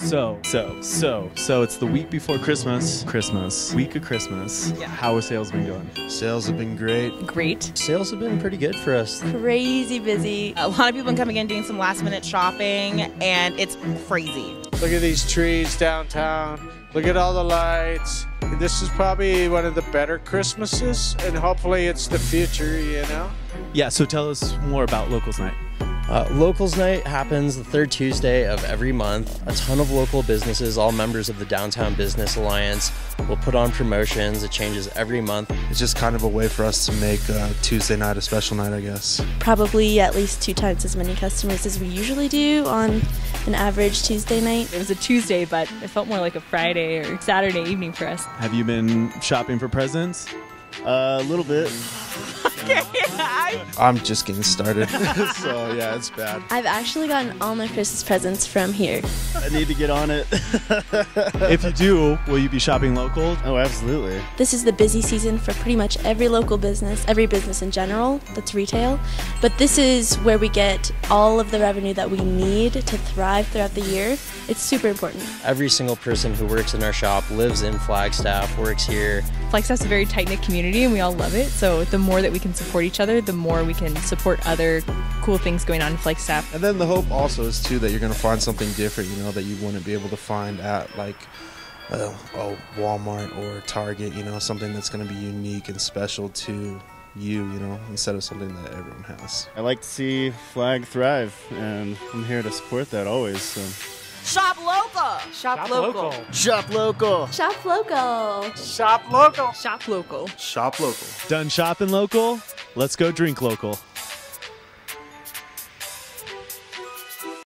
So, so, so, so it's the week before Christmas. Christmas. Week of Christmas. Yeah. How have sales been going? Sales have been great. Great. Sales have been pretty good for us. crazy busy. A lot of people been coming in doing some last minute shopping, and it's crazy. Look at these trees downtown. Look at all the lights. This is probably one of the better Christmases, and hopefully it's the future, you know? Yeah, so tell us more about Locals Night. Uh, Locals Night happens the third Tuesday of every month. A ton of local businesses, all members of the Downtown Business Alliance, will put on promotions. It changes every month. It's just kind of a way for us to make uh, Tuesday night a special night, I guess. Probably at least two times as many customers as we usually do on an average Tuesday night. It was a Tuesday, but it felt more like a Friday or Saturday evening for us. Have you been shopping for presents? A little bit. I'm just getting started, so yeah, it's bad. I've actually gotten all my Christmas presents from here. I need to get on it. if you do, will you be shopping local? oh, absolutely. This is the busy season for pretty much every local business, every business in general that's retail. But this is where we get all of the revenue that we need to thrive throughout the year. It's super important. Every single person who works in our shop lives in Flagstaff, works here. Flagstaff's a very tight knit community and we all love it. So the more that we can support each other, the more we can support other cool things going on in Flagstaff. And then the hope also is too that you're gonna find something different, you know, that you wouldn't be able to find at like uh, a Walmart or Target, you know, something that's gonna be unique and special to you, you know, instead of something that everyone has. I like to see Flag thrive, and I'm here to support that always. So. Shop local. Shop, local. Shop local. Shop local. Shop local. Shop local. Shop local. Done shopping local? Let's go drink local.